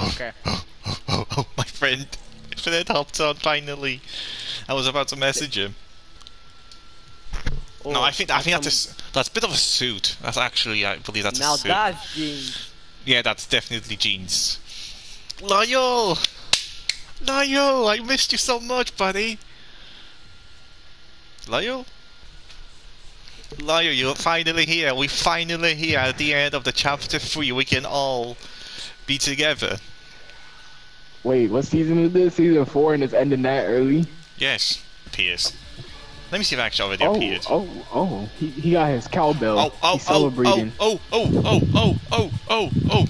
Okay. Oh, oh, my friend. Fred hopped on finally. I was about to message him. no, Oh, I think I think some- that's a, that's a bit of a suit. That's actually I believe that's Now a suit. Now that's jeans. Yeah, that's definitely jeans. Lyle! Lyle, I missed you so much, buddy. Lyle? Lyle, you're finally here. We're finally here at the end of the chapter 3. We can all be together. Wait, what season is this? Season four, and it's ending that early? Yes, Piers. Let me see if I actually already Oh, appeared. oh, oh! He, he got his cowbell. oh, oh, He's oh, celebrating. oh, oh, oh, oh, oh, oh, oh,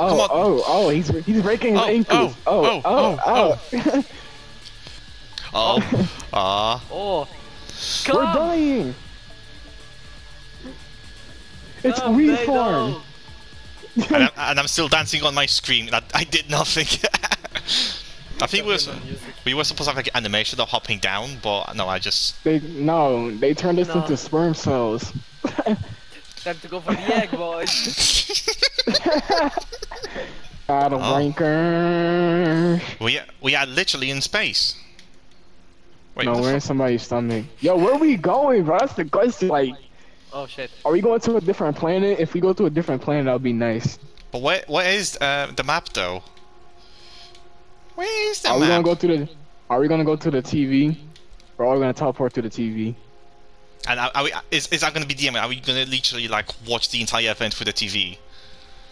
Oh, come on. oh, oh! He's he's breaking his Oh, ankles. oh, Oh, oh, oh, oh! oh, ah. Oh. We're dying. It's oh, Come, reform. And, I, and I'm still dancing on my screen. I, I did nothing. I think we were, we were supposed to have like an animation of hopping down, but no, I just They no, they turned us No. into sperm cells. Time to go for the egg, boys. Battle Oh. ranker. we we are literally in space. Wait, No, what the we're in somebody's stomach. Yo, where are we going, bro? That's the question. Like, Oh shit. are we going to a different planet? If we go to a different planet, that would be nice. but where where is uh, the map though? Where is the Are we gonna go to the? Are we gonna go to the TV? Or are we gonna teleport to the TV? And are, are we, is is that gonna be the end? Are we gonna literally like watch the entire event through the TV?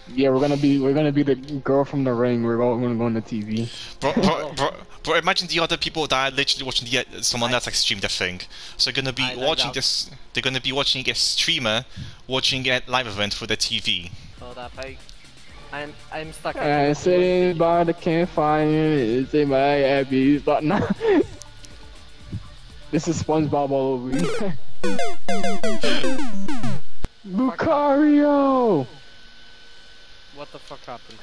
Yeah, we're gonna be we're gonna be the girl from the ring. We're all gonna go on the TV. Bro, bro, bro, bro, imagine the other people that are literally watching the uh, someone else like stream the thing. So they're gonna be I watching that. this. They're gonna be watching a streamer watching a live event for the TV. So that I, I'm I'm stuck. at And the- sitting by the campfire is in my happy spot. Nah. this is SpongeBob all over you. Lucario! What the fuck happened?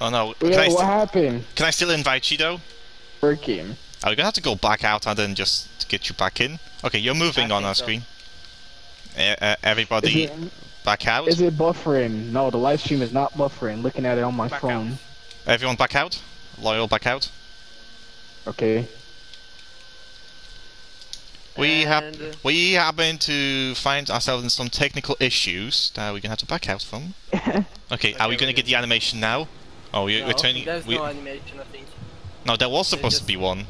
Oh no! Yo, Can I, what happened? can I still invite you though? Freaking. Are we gonna have to go back out and then just get you back in? Okay, you're moving I on our so. screen. Uh, uh, everybody it, back out. is it buffering? No, the live stream is not buffering. Looking at it on my Back phone. Everyone back out. Loyal back out. Okay. We have And, uh, we happen to find ourselves in some technical issues that we're gonna have to back out from. Okay, are we gonna get the animation now? Oh, you're, no, we're turning. There's we, no animation, I think. no, there was supposed to be one.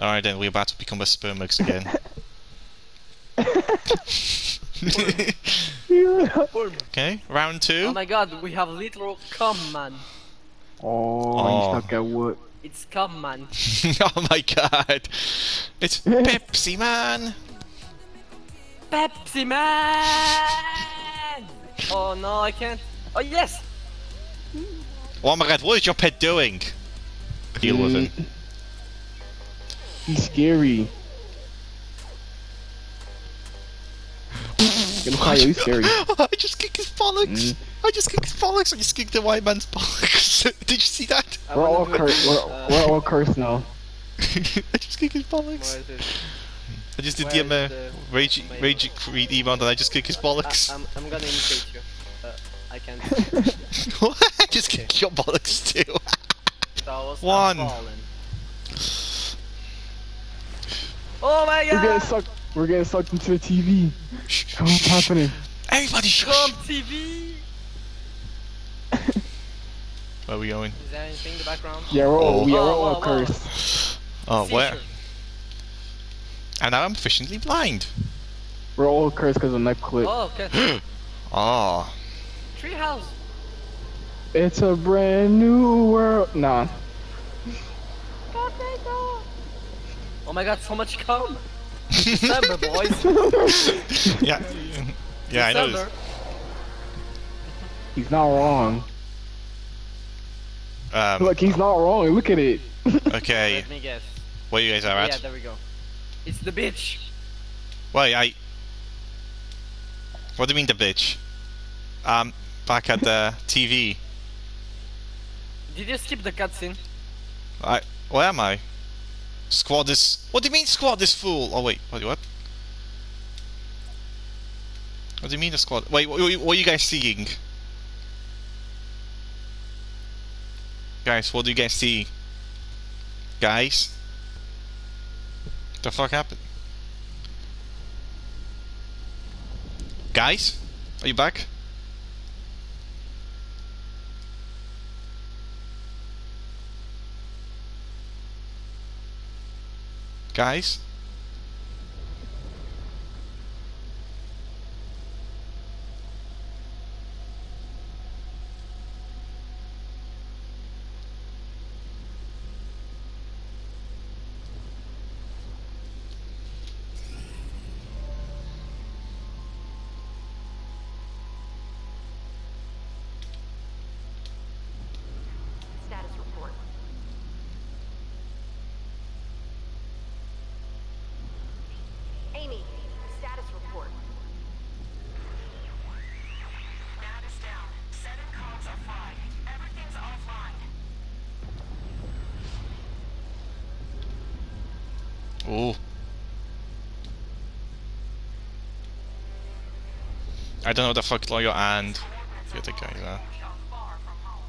Alright then, we're about to become a spermix again. okay, round two. Oh my god, we have literal cum man. Oh, Oh. you stuck at wood. It's cum man. oh my god. It's Pepsi Man. Pepsi man! Oh no, I can't. Oh yes! Oh my god, what is your pet doing? Deal with him. He's scary. Lucario, he's scary. I just kicked his bollocks. Mm. I just kicked his bollocks. I just kicked the white man's bollocks. Did you see that? I We're wanna all move, cursed. We're, uh, we're all cursed now. I just kicked his Where bollocks. Is it? I just did where the, um, uh, rage, rage creed emote and I just kicked his bollocks. I, I'm, I'm gonna imitate you. Uh, I can't. What? I just kicked your bollocks too. That was One. Oh my We're getting god! sucked. We're getting sucked into the TV. Shh, What's shh, happening? Everybody Cum shush. TV! Where are we going? Is there anything in the background? Yeah, we're all, Oh. we're Whoa, all whoa, whoa. cursed. Oh, where? Seizure. And now I'm efficiently blind. We're all cursed because of knife clip. Oh, okay. Oh. Treehouse! It's a brand new world. Nah. Oh my god, so much cum! December, boys! Yeah. Yeah, I know. December. He's not wrong. Um, Look, he's not wrong. Look at it. okay, Let me guess. where you guys are at? Yeah, there we go. It's the bitch! Wait, I. What do you mean the bitch? Um, back at the TV. Did you skip the cutscene? I. Where am I? Squad is. What do you mean squad is full? Oh wait, what? What? What do you mean the squad? Wait, what, what what are you guys seeing? Guys, what do you guys see? Guys? The fuck happened? Guys? Are you back? Guys? Oh. I don't know what the fuck lawyer and the other guy there. We are far home.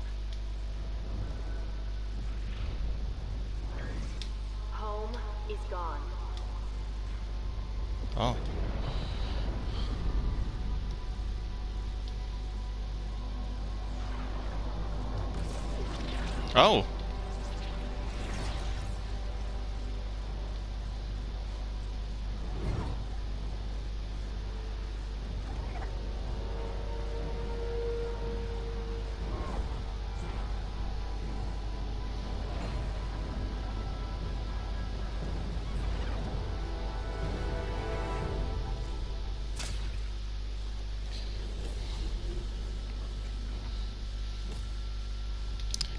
Home is gone. Oh. Oh.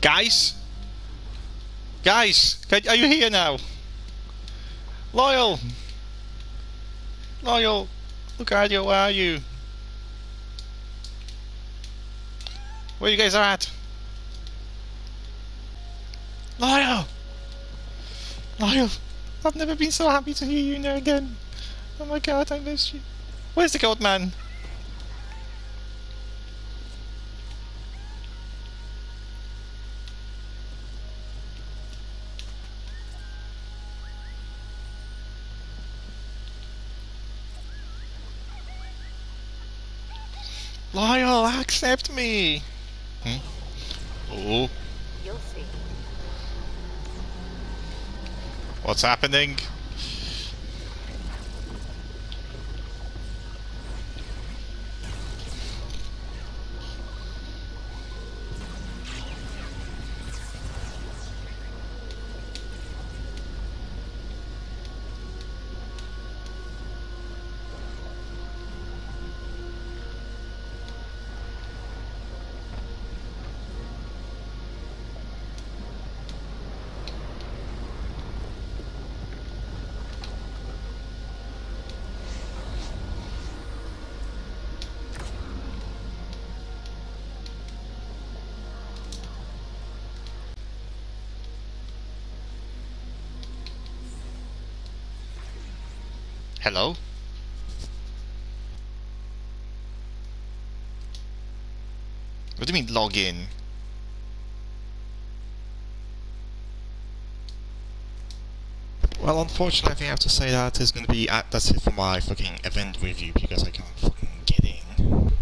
Guys? Guys, are you here now? Loyal! Loyal! Look at you, where are you? Where you guys are at? Loyal! Loyal! I've never been so happy to hear you now again. Oh my god, I miss you. Where's the gold man? Accept me! Hmm? Oh, You'll see. what's happening? Hello? What do you mean log in? Well, unfortunately, I think I have to say that is going to be uh, that's it for my fucking event review because I can't fucking get in.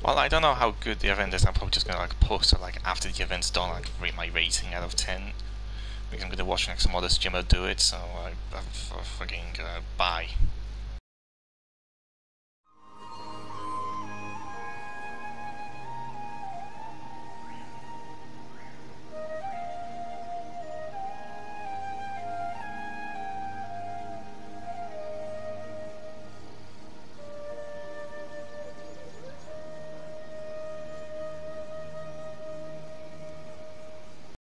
Well, I don't know how good the event is. I'm probably just gonna like post it like after the event's done, like rate my rating out of ten. I'm gonna watch like some other streamer do it, so I, I'm fucking uh, bye.